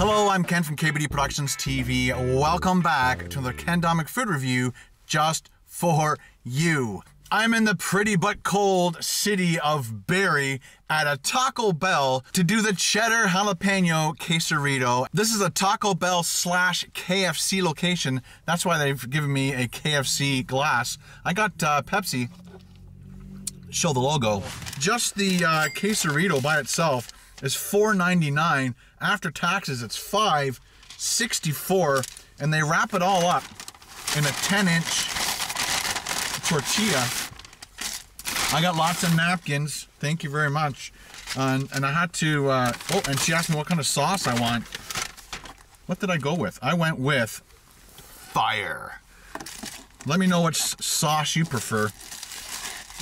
Hello, I'm Ken from KBD Productions TV. Welcome back to the Ken Domik Food Review just for you. I'm in the pretty but cold city of Barrie at a Taco Bell to do the cheddar jalapeno quesarito. This is a Taco Bell slash KFC location. That's why they've given me a KFC glass. I got uh, Pepsi. Show the logo. Just the uh, quesarito by itself is $4.99. After taxes, it's $5.64. And they wrap it all up in a 10 inch tortilla. I got lots of napkins. Thank you very much. and, and I had to, uh, oh, and she asked me what kind of sauce I want. What did I go with? I went with fire. Let me know which sauce you prefer.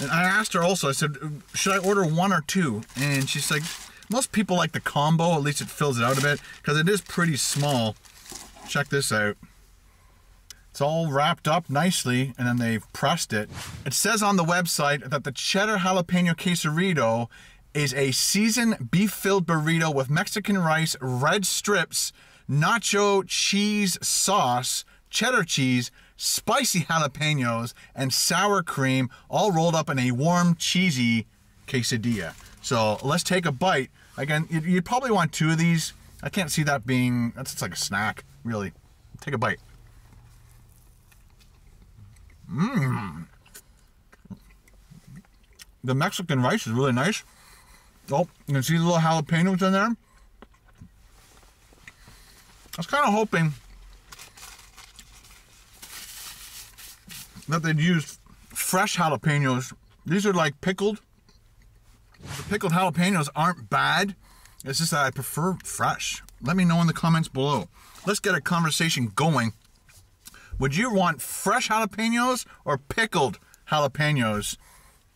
And I asked her also, I said, should I order one or two? And she like, most people like the combo, at least it fills it out a bit, because it is pretty small. Check this out. It's all wrapped up nicely and then they've pressed it. It says on the website that the cheddar jalapeno quesarito is a seasoned beef filled burrito with Mexican rice, red strips, nacho cheese sauce, cheddar cheese, spicy jalapenos, and sour cream, all rolled up in a warm, cheesy quesadilla. So let's take a bite. Again, you'd probably want two of these. I can't see that being, that's like a snack, really. Take a bite. Mmm. The Mexican rice is really nice. Oh, you can see the little jalapenos in there. I was kind of hoping that they'd use fresh jalapenos. These are like pickled. Pickled jalapenos aren't bad. It's just that I prefer fresh. Let me know in the comments below. Let's get a conversation going would you want fresh jalapenos or pickled jalapenos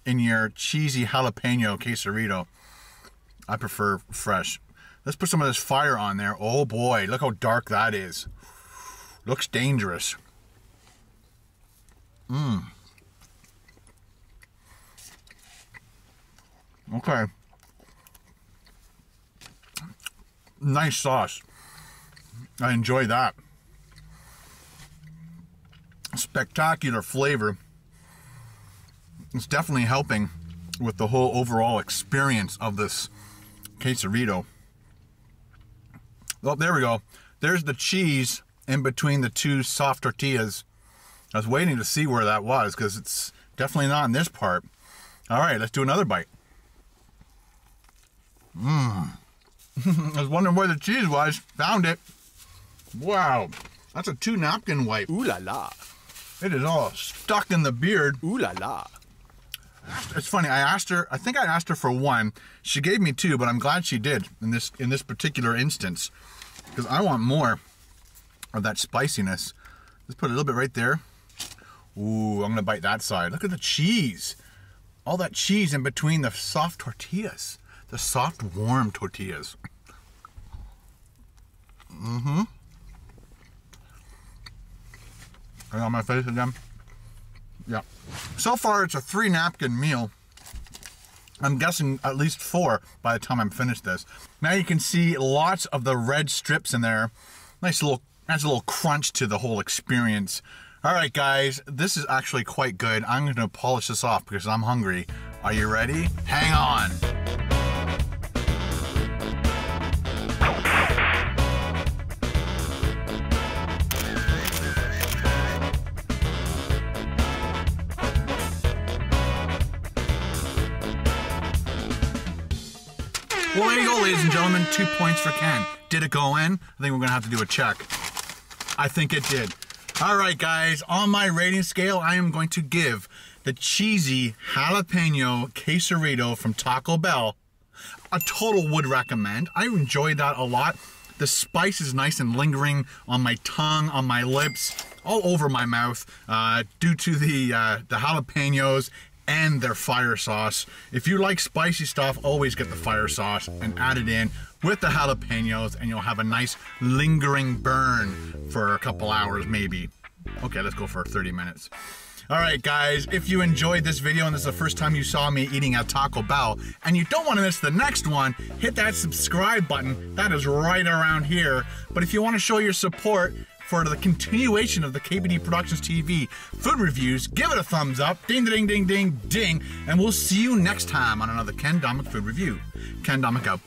in your cheesy jalapeno quesarito? I prefer fresh. Let's put some of this fire on there. Oh boy, look how dark that is. Looks dangerous. Mmm. Okay. Nice sauce. I enjoy that spectacular flavor. It's definitely helping with the whole overall experience of this quesarito. Well, there we go. There's the cheese in between the two soft tortillas. I was waiting to see where that was because it's definitely not in this part. All right, let's do another bite. Mmm. I was wondering where the cheese was. Found it. Wow. That's a two napkin wipe. Ooh la la. It is all stuck in the beard. Ooh la la. It's funny. I asked her. I think I asked her for one. She gave me two, but I'm glad she did in this in this particular instance because I want more of that spiciness. Let's put a little bit right there. Ooh, I'm gonna bite that side. Look at the cheese. All that cheese in between the soft tortillas. The soft, warm tortillas. Mm-hmm. on my face again. Yeah. So far, it's a three napkin meal. I'm guessing at least four by the time I'm finished this. Now you can see lots of the red strips in there. Nice little, adds a little crunch to the whole experience. All right, guys, this is actually quite good. I'm gonna polish this off because I'm hungry. Are you ready? Hang on. Well, there you go, ladies and gentlemen. Two points for Ken. Did it go in? I think we're going to have to do a check. I think it did. All right, guys. On my rating scale, I am going to give the cheesy jalapeno quesarito from Taco Bell a total would recommend. I enjoyed that a lot. The spice is nice and lingering on my tongue, on my lips, all over my mouth uh, due to the uh, the jalapenos and their fire sauce. If you like spicy stuff, always get the fire sauce and add it in with the jalapenos and you'll have a nice lingering burn for a couple hours maybe. Okay, let's go for 30 minutes. All right, guys, if you enjoyed this video and this is the first time you saw me eating at Taco Bell and you don't want to miss the next one, hit that subscribe button. That is right around here. But if you want to show your support, for the continuation of the KBD Productions TV food reviews, give it a thumbs up, ding, ding, ding, ding, ding, and we'll see you next time on another Ken Domik food review. Ken Domik out.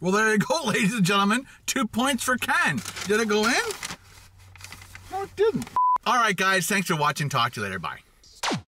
Well, there you go, ladies and gentlemen. Two points for Ken. Did it go in? No, it didn't. All right, guys. Thanks for watching. Talk to you later. Bye.